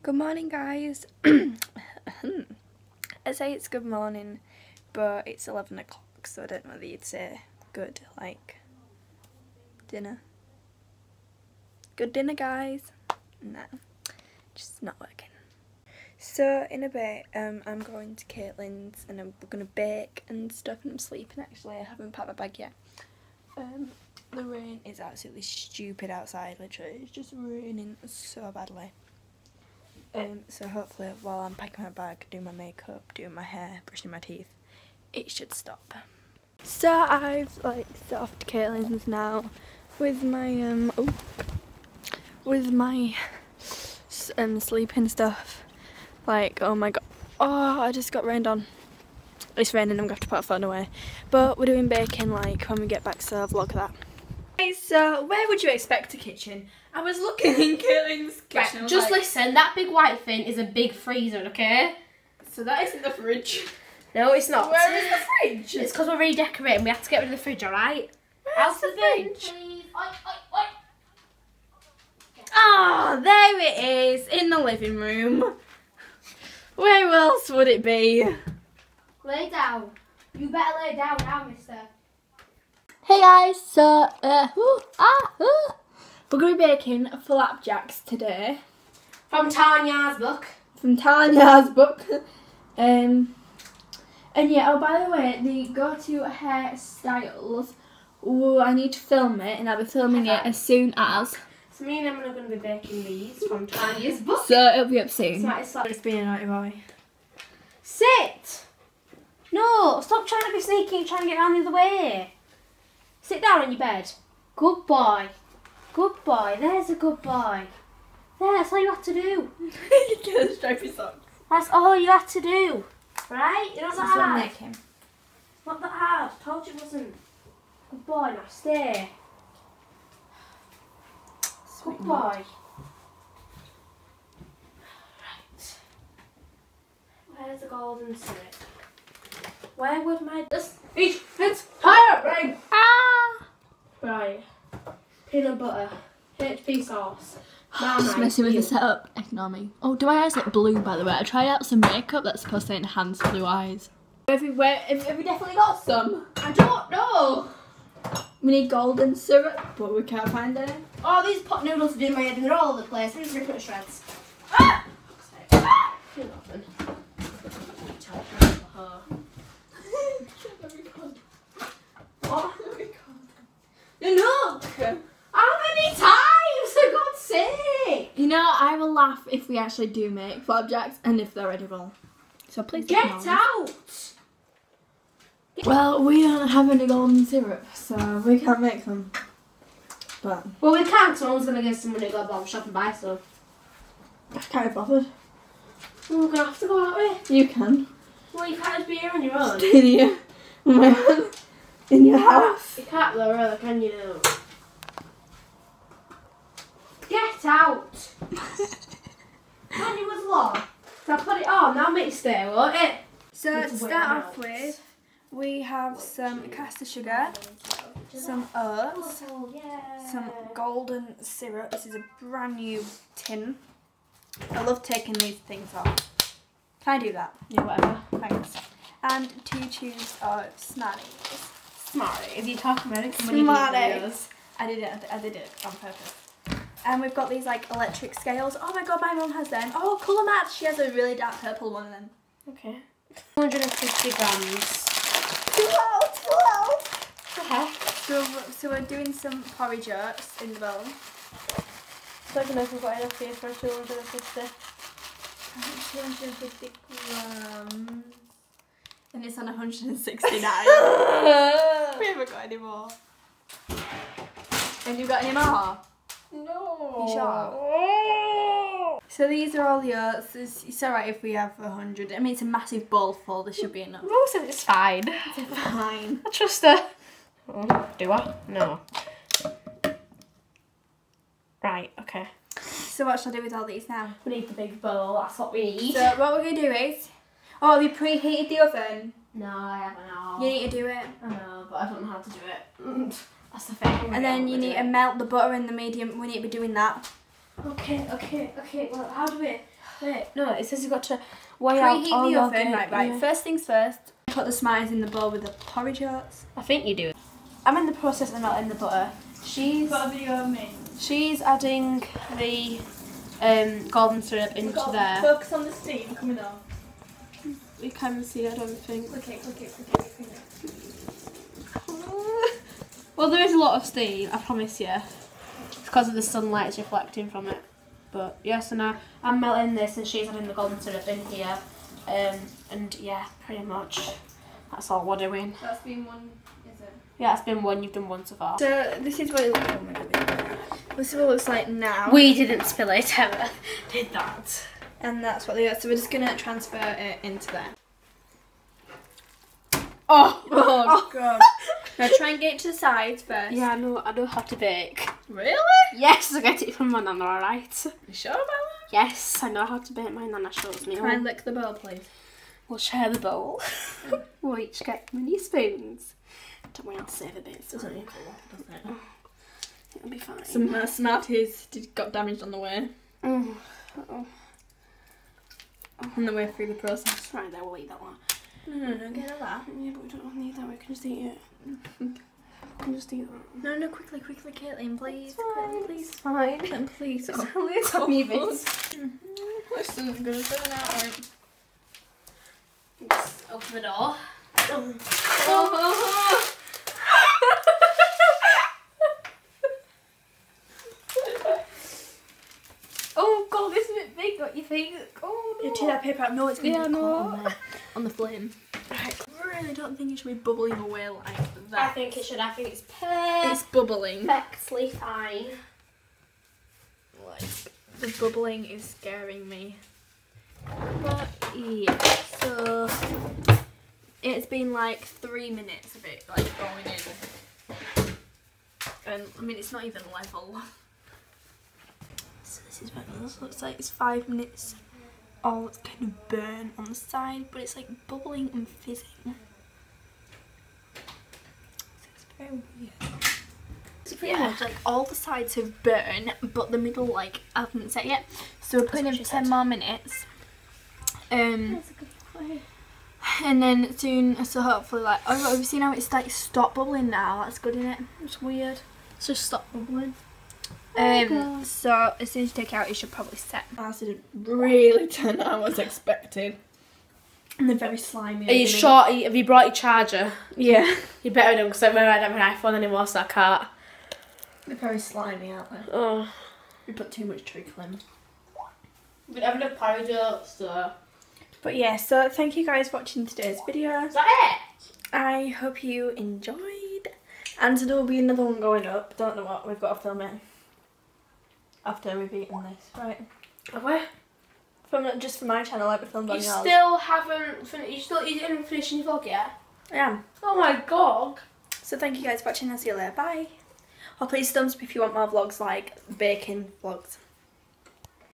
Good morning, guys. I say it's good morning, but it's 11 o'clock, so I don't know whether you'd say good, like dinner. Good dinner, guys. No, just not working. So, in a bit, um, I'm going to Caitlin's and I'm going to bake and stuff, and I'm sleeping actually. I haven't packed my bag yet. Um, the rain is absolutely stupid outside, literally. It's just raining so badly. Um, so hopefully while I'm packing my bag, doing my makeup, doing my hair, brushing my teeth, it should stop. So I've like set Caitlin's now with my um oh, with my um sleeping stuff. Like oh my god, oh I just got rained on. It's raining. I'm gonna have to put a phone away. But we're doing baking like when we get back, so I'll vlog that. Okay, so where would you expect a kitchen? I was looking in Caitlin's kitchen. Right, just like, listen, that big white thing is a big freezer, okay? So that isn't the fridge. No, it's not. Where is the fridge? It's because we're redecorating. We have to get rid of the fridge, alright? How's the fridge? Ah, Oh, there it is in the living room. Where else would it be? Lay down. You better lay down now, mister. Hey guys, so uh, ooh, ah, ooh. we're gonna be baking flapjacks today From Tanya's book. from Tanya's book. Um, and yeah, oh by the way, the go-to hairstyles. Ooh, I need to film it, and I'll be filming it as soon as. So me and Emma are going to be baking these from Tanya's book. So it'll be up soon. Right, it's like- It's been a naughty boy. Sit! No, stop trying to be sneaky and trying to get around the other way. Sit down on your bed. Good boy. Good boy. There's a good boy. There, that's all you have to do. you get a stripy socks. That's all you have to do. Right? You're not that That's what hard. make him. Not that hard. Told you it wasn't. Good boy, now stay. Good boy. Right. Where's the golden syrup? Where would my this each it's higher brain? Peanut butter. HP sauce. Messing with you. the setup. Ignore me. Oh, do my eyes look blue by the way? I tried out some makeup that's supposed to enhance blue eyes. Everywhere, have, have we definitely got some? I don't know. We need golden syrup, but we can't find any. Oh, these pot noodles are doing my head and they're all over the place. Me just it to shreds. Ah! Ah! You're laughing. What? Look! How many times, for God's sake? You know, I will laugh if we actually do make flapjacks and if they're edible. So please Get out! Well, we don't have any golden syrup, so we can't make them. But Well, we can't, someone's gonna get some money to go bomb shop and buy some. I can't be bothered. Well, we're gonna have to go that way. You can. Well, you can't just be here on your own. Stay here. Man, in your house. You can't though, really, can you? Get out! When was long. So I put it on, now make it stay, won't it? So to start off with, we have some caster sugar, some oats, some golden syrup. This is a brand new tin. I love taking these things off. Can I do that? Yeah, whatever. Thanks. And two tubes of Smarties. Smart. If you talk about it, Smarties. I did it. I did it on purpose. And we've got these like electric scales. Oh my god, my mum has them. Oh, colour match. She has a really dark purple one of them. Okay. 250 grams. Too low, too low. So, so we're doing some porridge oats in the bowl. So I don't know if we've got enough here for 250. 250 grams. And it's on 169. we haven't got any more. And you got any more? No. You oh. So these are all the oats. It's, it's alright if we have a hundred. I mean, it's a massive bowl full. This should be enough. Most of it's fine. Fine. I trust her. Oh, do I? No. Right, okay. So what shall I do with all these now? We need the big bowl, that's what we need. So what we're gonna do is, oh, have you preheated the oven? no, I haven't know. You need to do it, I know, but I don't know how to do it. That's the thing. and then you need to melt the butter in the medium. We need to be doing that. Okay, okay, okay. Well, how do we? Wait, no, it says you've got to weigh out Preheat all the your oven. Right, right. yeah. First things first. Put the smiles in the bowl with the porridge oats. I think you do. I'm in the process of melting the butter. She's a video of me. she's adding the um, golden syrup into there. Focus on the steam coming on. We can see. I don't think. Okay, okay, okay. it, click it, click it. Well, there is a lot of steam. I promise you. It's because of the sunlight it's reflecting from it. But yes, and I, I'm melting this, and she's adding the golden syrup in here. Um, and yeah, pretty much that's all we're doing. That's been one, is it? Yeah, it's been one. You've done one so far. So this is what it looks. Oh my god. This is what it looks like now. We didn't spill it ever. Did that? and that's what they are. So we're just gonna transfer it into there. Oh, Oh god. Now try and get it to the sides first. Yeah, I know. I know how to bake. Really? Yes, I get it from my nana. All right. You sure about that? Yes, I know how to bake. My nana shows me. Try and lick the bowl, please. We'll share the bowl. we'll each get mini spoons. Don't worry, I'll save a bit. Doesn't look lot, does it? It'll be fine. Some uh, Smarties did, got damaged on the way. Mm. Uh-oh. On the way through the process. Right there, we'll eat that one. No, no, no, get out that. Yeah, but we don't need that. We can just eat it. We can just eat that. No, no, quickly, quickly, Caitlin, please. It's fine. Quickly, please. It's fine. Caitlin, please. It's only a tiny bit. This isn't gonna turn out right. Just open the door. Oh god, this is a bit big. What you think? Oh no. You tear that paper out. No, it's gonna Yeah, get no. caught on, the flame. Right. I really don't think it should be bubbling away like that. I think it should. I think it's perfect. it's bubbling. perfectly fine. Like the bubbling is scaring me. But yeah, so it's been like three minutes of it like going in. And I mean it's not even level. So this is what it looks like. It's five minutes. All it's kind of burn on the side, but it's like bubbling and fizzing. So it's very weird. So pretty Yeah. much like all the sides have burned, but the middle like I haven't set yet. So we're putting in she ten more minutes. Um, That's a good way. and then soon, so hopefully like oh, we've you seen how it's like stop bubbling now? That's good, isn't it? It's weird. It's just stop bubbling. Oh, Um, so as soon as you take it out, it should probably set. Ours didn't really turn out as expected. And they're very slimy. Are you underneath. sure? Have you brought your charger? Yeah. You better do because I don't have an iPhone anymore, so I can't. They're very slimy, aren't they? Oh. We put too much treacle in. We have enough porridge so. But yeah, so thank you guys for watching today's video. Is that it? I hope you enjoyed. And there will be another one going up. Don't know what we've got to film it after we've eaten this. Right. Have we? From uh, just for my channel, like we filmed on You yours. still haven't finished. You still you didn't finish your vlog yet? I am. Oh my god. So thank you guys for watching. I'll see you later. Bye. Or please thumbs up if you want more vlogs like baking vlogs.